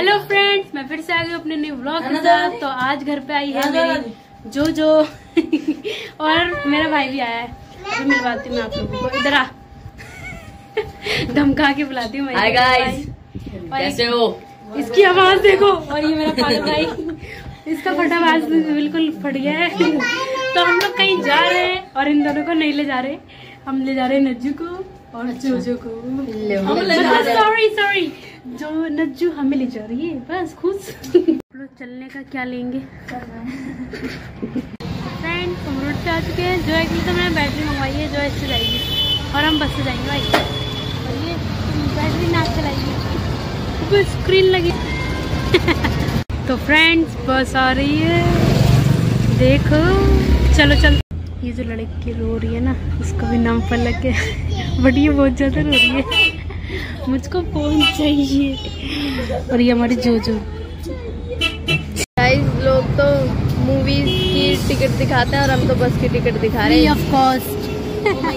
Hello friends मैं फिर से आ गई अपने न्यू ब्लॉग के साथ। तो आज घर पे आई है मेरी जो जो और मेरा भाई भी आया है। अभी मिलवाती हूँ मैं आप लोगों को इधर आ। धमका के बुलाती हूँ हाय गाइस कैसे हो? इसकी आवाज़ देखो। और ये मेरा पागल भाई। इसका फटा आवाज़ बिल्कुल फट गया है। तो हम लोग कहीं जा रहे हैं और इन दोनों को नहीं ले जा रहे। हम ले जा रहे हैं नज्जू को। और जोजो को सॉरी सॉरी जो नज्जू हमें ले जा रही है बस खुश। लोग चलने का क्या लेंगे? फ्रेंड्स हम रोड से आ चुके हैं। जो एक तो मैंने बैटरी मंगवाई है जो इससे जाएगी और हम बस से जाएँगे भाई। ये बैटरी ना चलाएगी स्क्रीन लगी। तो फ्रेंड्स बस आ रही है। देखो। चलो चल। ये जो लड़की रो रही है ना इसका भी नाम पलक है बट ये बहुत ज़्यादा रो रही है। मुझको फ़ोन चाहिए? और ये हमारी जोजो। गाइस लोग तो मूवीज़ की टिकट दिखाते हैं और हम तो बस की टिकट दिखा रहे हैं। ऑफ़ my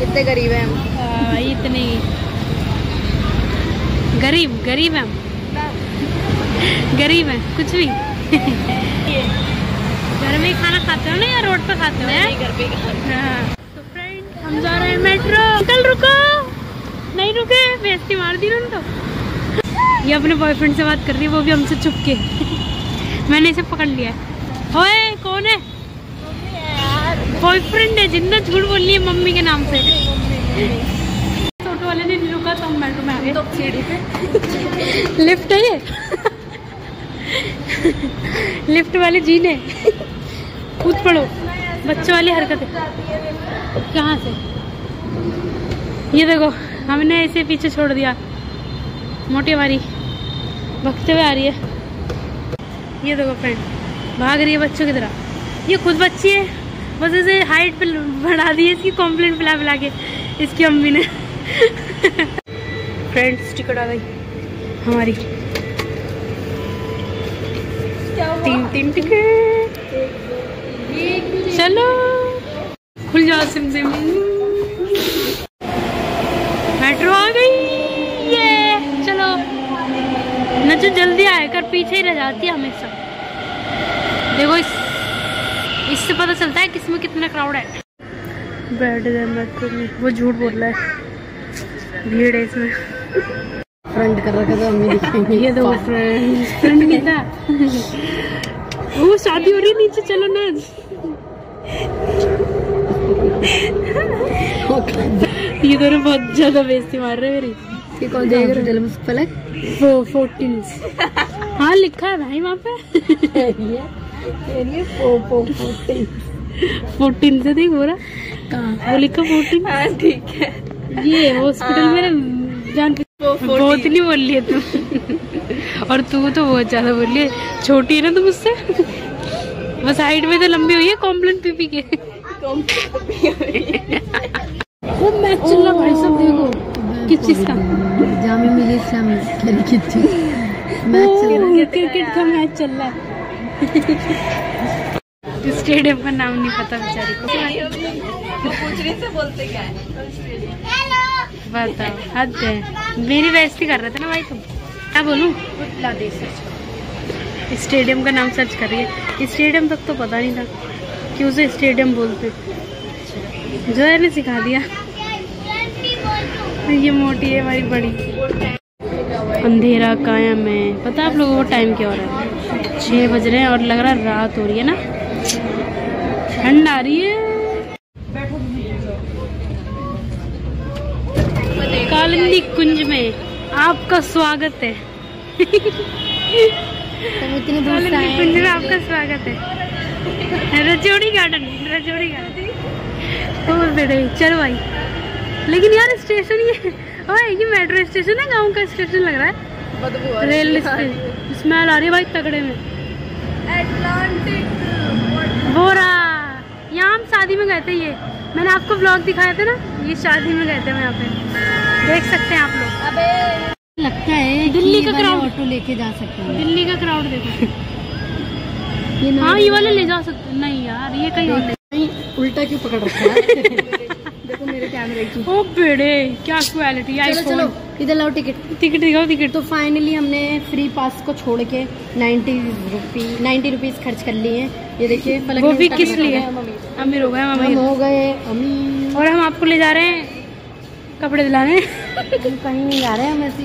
कितने गरीब हैं हम। इतने। गरीब गरीब है हम। गरीब है कुछ भी। ही खाना खाते हो ना या रोड पे खाते हो? घर पे हाँ। तो फ्रेंड हम जा रहे हैं मेट्रो अंकल रुको। नहीं रुके बेइज्जती मार दी ना उनको। ये अपने बॉयफ्रेंड से बात कर रही है वो भी हमसे छुप के। मैंने इसे पकड़ लिया है। ओए कौन है? बॉयफ्रेंड है ज़िंदा झूठ बोल रही है मम्मी के नाम से। ऑटो वाले ने नहीं रुका तो हम मेट्रो में आ गए। तो सीढ़ी पे। लिफ्ट है ये? लिफ्ट वाले जी ने कूद पड़ो। बच्चों वाली हरकत है। कहाँ से? ये देखो हमने इसे पीछे छोड़ दिया। मोटी हमारी। भगते हुए आ रही है। ये देखो फ्रेंड भाग रही है बच्चों की तरह। ये खुद बच्ची है। बस इसे हाइट पे बढ़ा दी है इसकी कॉम्प्लेन पिला पिला के इसकी अम्मी ने। फ्रेंड्स टिकट आ गई। हमारी। तीन तीन टिकट चलो खुल जाओ सिम सिम। मेट्रो आ गई ये। चलो नज़र जल्दी आए कर पीछे ही रह जाती है हमेशा देखो इस इससे पता चलता है किसमें कितना क्राउड है। बैठ गए मेट्रो में वो झूठ बोल रहा है। भीड़ है इसमें। फ्रंट कर रखा था ये दो फ्रेंड फ्रेंड नहीं था वो शादी हो रही नीचे चलो ना। ये दोनों बहुत ज़्यादा बेइज्जती मार रहे मेरी। ये कौन देख रहे हो? पलक वो फोर्टीन हाँ लिखा है भाई वहाँ पे। फोर्टीन से देख बोला। कहाँ? वो लिखा फोर्टीन हाँ ठीक है। ये हॉस्पिटल में जान बहुत नहीं बोल रही है तू। और तू तो बहुत ज़्यादा बोल रही है। छोटी है ना तू मुझसे? बस हाइट में तो लंबी हुई है कॉम्प्लेन पी पी के वो मैच चल रहा भाई सब देखो। किस चीज़ का? जामे मिली शाम खेली कितनी मैच चल रहा वो क्रिकेट का मैच चल रहा है। स्टेडियम का नाम नहीं पता बेचारी को। पूछ रही से बोलते क्या है बताओ हद है। मेरी बेइज्जती कर रहे थे ना भाई तुम? क्या बोलूँ? स्टेडियम का नाम सर्च कर रही है स्टेडियम तक तो पता नहीं था। कि उसे स्टेडियम बोलते? जो है ने, सिखा दिया। ये मोटी है, हमारी बड़ी। अंधेरा कायम है। पता आप लोगों को टाइम क्या हो रहा है? छः बज रहे हैं और लग रहा है रात हो रही है ना? ठंड आ रही है। कालिंदी कुंज में। आपका स्वागत है। इतनी कालिंदी कुंज में आपका स्वागत है। रजोड़ी गार्डन रजोड़ी गार्डन और बेटे चलो भाई। लेकिन यार स्टेशन ये ओए ये मेट्रो स्टेशन है गाँव का स्टेशन लग रहा है। रेलवे स्टेशन स्मेल आ रही है। भाई तगड़े में। एटलांटिक रहा यहाँ हम शादी में गए थे ये। मैंने आपको ब्लॉग दिखाया था ना? ये शादी में गए थे हम यहाँ पे। देख सकते हैं आप लोग। अबे लगता है दिल्ली का क्राउड ऑटो लेके जा सकते हैं। दिल्ली का क्राउड देखो। ये हाँ ये वाले ले जा सकते नहीं यार ये कहीं और नहीं उल्टा क्यों पकड़ रखा है? देखो मेरे कैमरे की। ओ बेड़े क्या क्वालिटी चलो चलो इधर लाओ टिकट टिकट दिखाओ टिकट तो फाइनली हमने फ्री पास को छोड़ के नाइन्टी रुपी नाइन्टी रुपीज़ खर्च कर लिए हैं। ये देखिए वो भी किस लिए? अमीर। हो गए हम हो गए अमीर। और हम आपको ले जा रहे हैं कपड़े दिलाने। कहीं नहीं जा रहे हैं हम ऐसे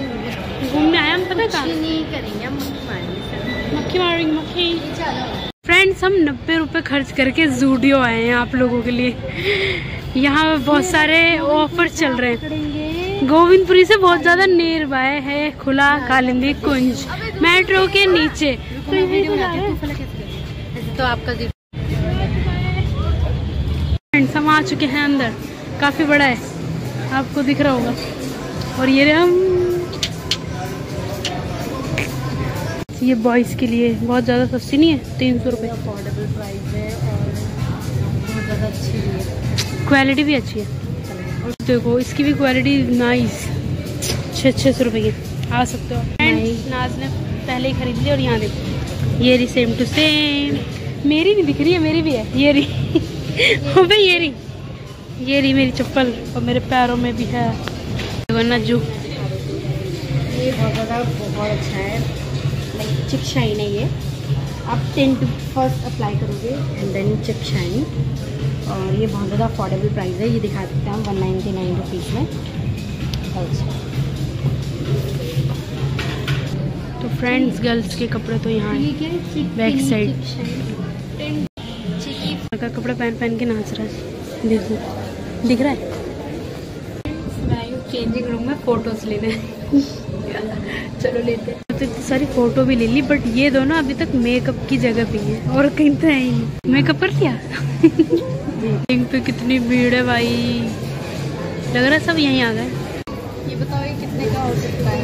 घूमने आए हम पता कहाँ? नहीं करेंगे हम मक्खी मारेंगे मक्खी फ्रेंड्स हम नब्बे रुपए खर्च करके जूडियो आए हैं आप लोगों के लिए। यहाँ बहुत सारे ऑफ़र चल रहे हैं। गोविंदपुरी से बहुत ज़्यादा नियर बाय है खुला कालिंदी कुंज। मेट्रो के नीचे। तो। ऐसे तो आपका फ्रेंड्स हम आ चुके हैं अंदर। काफ़ी बड़ा है। आपको दिख रहा होगा। और ये रहे हम। ये बॉयज़ के लिए बहुत ज़्यादा सस्ती नहीं है? तीन सौ रुपये अफोर्डेबल प्राइस है और बहुत ज़्यादा अच्छी है। क्वालिटी भी अच्छी है। और देखो इसकी भी क्वालिटी नाइस छः छः सौ रुपये की। आ सकते हो। फ्रेंड्स नाज ने पहले ही खरीद ली और यहाँ देखो। ये रही सेम टू सेम मेरी नहीं दिख रही है मेरी भी है। ये रही। हो भाई ये रही। ये रही मेरी चप्पल और मेरे पैरों में भी है। देखो नज्जू ये बहुत ज़्यादा बहुत अच्छा है। लाइक चिक शाइन है ये। आप टेंट फ़र्स्ट अप्लाई करोगे एंड देन चिक शाइन और ये बहुत ज़्यादा अफोर्डेबल प्राइस है। ये दिखा देते हैं हम वन नाइन्टी नाइन रुपीज़ में। अच्छा। तो फ्रेंड्स गर्ल्स के कपड़े तो यहाँ बैक चिकी का कपड़ा पहन पहन के नाच रहा है देखो। दिख रहा है? चेंजिंग रूम में फ़ोटोज़ लेने। चलो लेते हैं। तो इतनी सारी फ़ोटो भी ले ली बट ये दोनों अभी तक मेकअप की जगह पे है और कहीं तो है ही नहीं। मेकअप कर लिया लिंक पे कितनी भीड़ है भाई। लग रहा है सब यहीं आ गए। ये बताओ ये कितने का हो सकता है?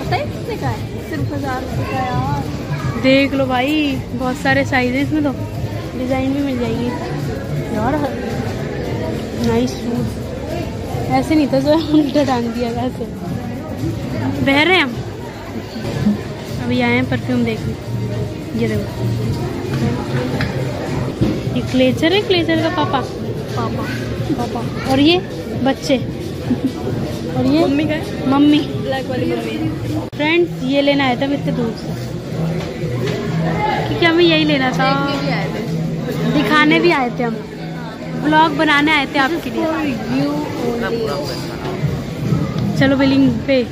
पता है कितने का है? सिर्फ़ हज़ार रुपये का यार। देख लो भाई बहुत सारे साइज़ है इसमें तो। डिज़ाइन भी मिल जाएगी। यार नाइस ऐसे नहीं था जो उल्टा टांग दिया ऐसे। बह रहे हैं हम? अभी आए हैं परफ्यूम देखने। ये देखो। ये क्लेचर है क्लेचर का पापा। पापा पापा। और ये बच्चे। और ये मम्मी का है? मम्मी। ब्लैक वाली मम्मी। फ्रेंड्स ये लेना आया था इतने दूर से। क्योंकि हमें यही लेना थे। दिखाने भी आए थे हम। ब्लॉग बनाने आए थे आपके लिए। चलो बिलिंग पे।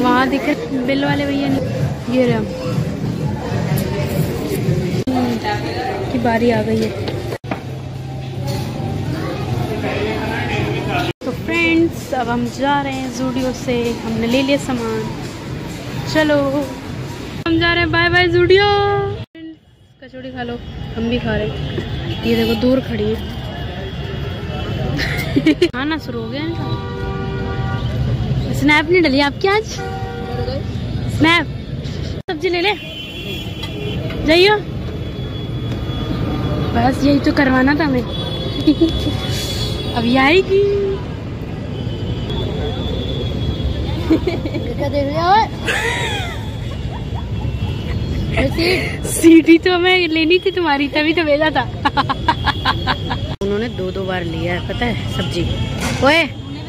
वहाँ दिख रहे बिल वाले भैया ने ये रहे की बारी आ गई है। तो फ्रेंड्स अब हम जा रहे हैं जूडियो से। हमने ले लिया सामान। चलो। हम जा रहे हैं। बाय बाय जूडियो कचौड़ी खा लो। हम भी खा रहे हैं। ये देखो, दूर खड़ी है। खाना शुरू हो गया इनका। स्नैप नहीं डली आपकी आज? स्नैप सब्ज़ी ले ले। जाइयो। बस यही तो करवाना था हमें। अभी आएगी। देख रहे हो? सीटी तो हमें लेनी थी तुम्हारी तभी तो भेजा था। उन्होंने दो दो बार लिया है पता है सब्ज़ी। ओए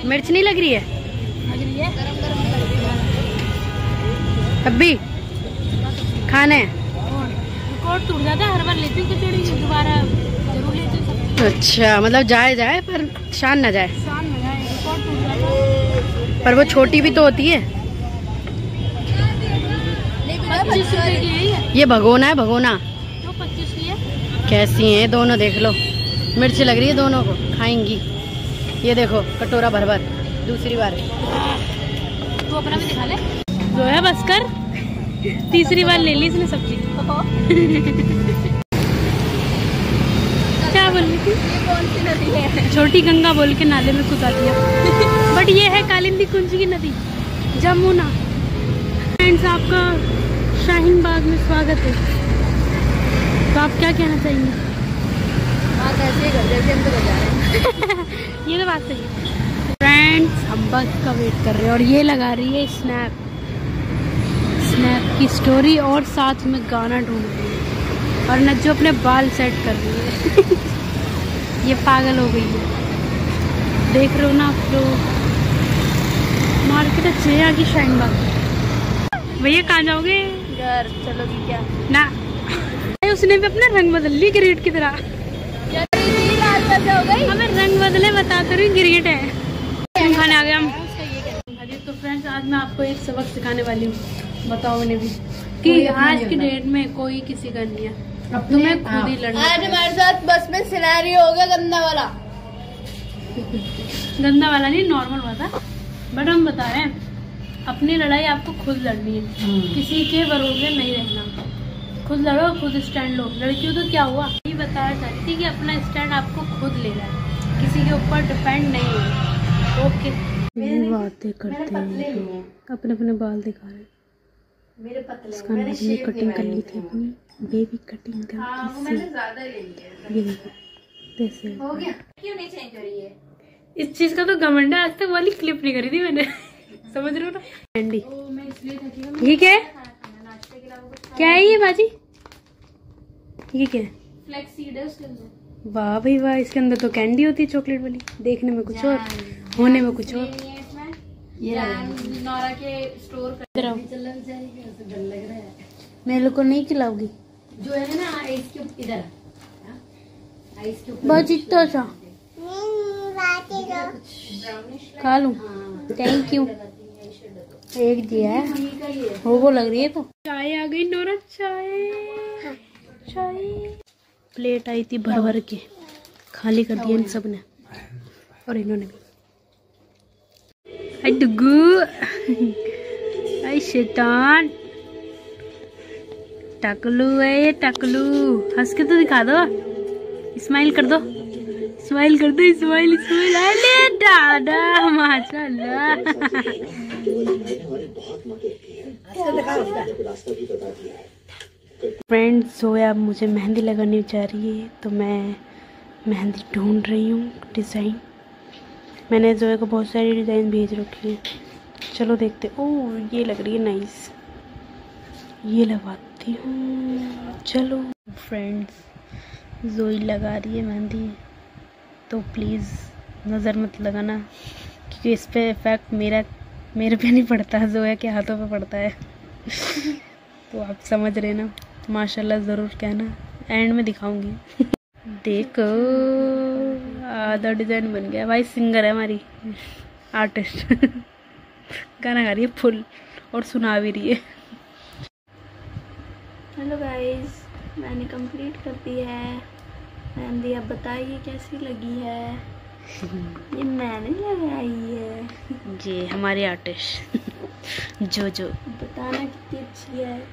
मिर्च नहीं लग रही है? अभी खाने। रिकॉर्ड टूट जाता है हर बार लेती हूँ दोबारा ज़रूर लेती हूँ अच्छा मतलब जाए जाए पर शान न जाए। शाम में जाए रिकॉर्ड टूट जाता पर वो छोटी भी तो होती है। पच्चीस रुपए की है ये। ये भगोना है भगोना। तो पच्चीस की है? कैसी हैं दोनों देख लो। मिर्च लग रही है दोनों को खाएँगी। ये देखो कटोरा भर भर दूसरी बार। तू अपना भी दिखा ले। जो है बस कर तीसरी बार ले ली इसने सब्ज़ी। क्या बोल रही थी? कौन सी नदी है? छोटी गंगा बोल के नाले में कुदा दिया। बट ये है कालिंदी कुंज की नदी जमुना। फ्रेंड्स आपका शाहीन बाग में स्वागत है। तो आप क्या कहना चाहेंगे? हाँ ऐसे ही जैसे हम तो रहे हैं। ये तो बात सही है। फ्रेंड्स हम बस का वेट कर रहे हैं और ये लगा रही है स्नैप स्नैप की स्टोरी और साथ में गाना ढूंढ रही है। और नज्जो अपने बाल सेट कर रही है। ये पागल हो गई है। देख रहे हो ना आप लोग? मार्केट अच्छी है यहाँ की शाइन बाग। भैया कहाँ जाओगे? घर चलोगी क्या ना। उसने भी अपना रंग बदल ली ग्रेट की तरह। हमें रंग बदले बताते रही ग्रेट है। खाने आ गए हम। तो फ्रेंड्स आज मैं आपको एक सबक सिखाने वाली हूँ। बताओ उन्हें भी। कि आज की डेट में कोई किसी का नहीं है। अपने- तुम्हें खुद ही हाँ। लड़ना आज हमारे साथ बस में सिनेरियो हो गया गंदा वाला। गंदा वाला नहीं नॉर्मल वाला। बट हम बता रहे हैं। अपनी लड़ाई आपको खुद लड़नी है। किसी के भरोसे नहीं रहना। खुद लड़ो खुद स्टैंड लो। लड़कियों तो क्या हुआ? ये बताना चाहती थी कि अपना स्टैंड आपको खुद लेना है। किसी के ऊपर डिपेंड नहीं है। ओके बातें करते हैं। अपने अपने बाल दिखा रहे हैं। मेरे पतले कटिंग कर ली थी अपनी। बेबी कटिंग कर ली थी हो। गया। क्यों नहीं चेंज हो रही है? इस चीज़ का तो घमंड आज तक वाली क्लिप नहीं करी थी मैंने। समझ रहे हो ना? कैंडी थकी हूँ ये क्या है? क्या है ये बाजी? ये क्या है? वाह भाई वाह इसके अंदर तो कैंडी होती है चॉकलेट वाली। देखने में कुछ और होने में कुछ और। मेरे को नहीं खिलाओगी। जो है ना आइस क्यूब इधर? आइस क्यूब बाजी इतना सा खा लूँ? थैंक यू एक दिया है। हो, वो लग रही है तो। चाय आ गई नोरा चाय। चाय। प्लेट आई थी भर भर के। खाली कर दिया इन सबने। और इन्होंने भी। आई डुगू। आई शैतान। टकलू है ये, टकलू। हंस के तो दिखा दो। स्माइल कर दो। स्माइल कर दो स्माइल स्माइल अरे दादा, माशाल्लाह। फ्रेंड जोया अब मुझे मेहंदी लगानी जा रही है तो मैं मेहंदी ढूंढ रही हूँ डिज़ाइन मैंने जोया को बहुत सारी डिज़ाइन भेज रखी है। चलो देखते ओह, ये लग रही है नाइस ये लगाती हूँ। चलो। फ्रेंड्स जोई लगा रही है मेहंदी। तो प्लीज़ नज़र मत लगाना, क्योंकि इस पर इफ़ेक्ट मेरा, मेरे पे नहीं पड़ता जोया के हाथों पे पड़ता है। तो आप समझ रहे ना, माशाल्लाह ज़रूर कहना। एंड में दिखाऊँगी। देखो, आधा डिज़ाइन बन गया। भाई सिंगर है हमारी आर्टिस्ट गाना गा रही है फुल और सुना भी रही है। हेलो गाइस मैंने कंप्लीट कर दी है। मेहंदी अब बताइए कैसी लगी है? ये मैंने लगाई है। जी हमारे आर्टिस्ट। जो जो। बताना कितनी अच्छी है।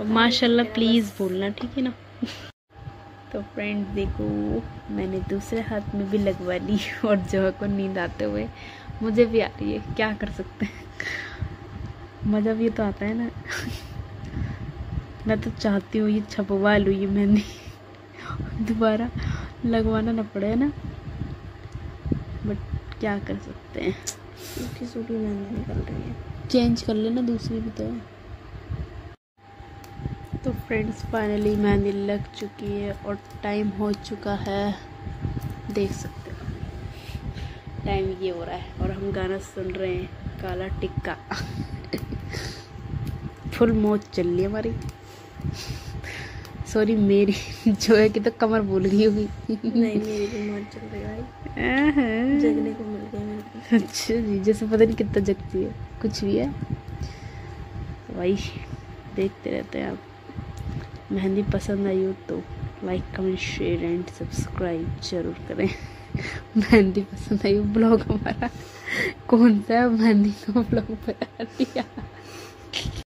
और माशाल्लाह प्लीज़ बोलना ठीक है ना? तो फ्रेंड देखो मैंने दूसरे हाथ में भी लगवा ली और जो को नींद आते हुए मुझे भी आ रही है। क्या कर सकते हैं? मज़ा भी तो आता है ना। मैं तो चाहती हूँ ये छपवा लूँ ये मेहंदी। दोबारा लगवाना ना पड़े ना? बट क्या कर सकते हैं? सूखी सूखी मेहंदी निकल रही है। चेंज कर लेना दूसरी भी तो। तो फ्रेंड्स फाइनली मेहंदी लग चुकी है और टाइम हो चुका है। देख सकते हो। टाइम ये हो रहा है और हम गाना सुन रहे हैं काला टिक्का। फुल मौज चल रही है हमारी। सॉरी मेरी जो है कि तो कमर बोल गई होगी। नहीं मेरी मौज चल रही है भाई। जगने को मिल गया अच्छा जी जैसे पता नहीं कितना जगती है कुछ भी है। तो भाई देखते रहते हैं आप। मेहंदी पसंद आई हो तो like comment share and subscribe ज़रूर करें। मेहंदी पसंद आई हो ब्लॉग हमारा। कौन सा है? मेहंदी का ब्लॉग बना दिया।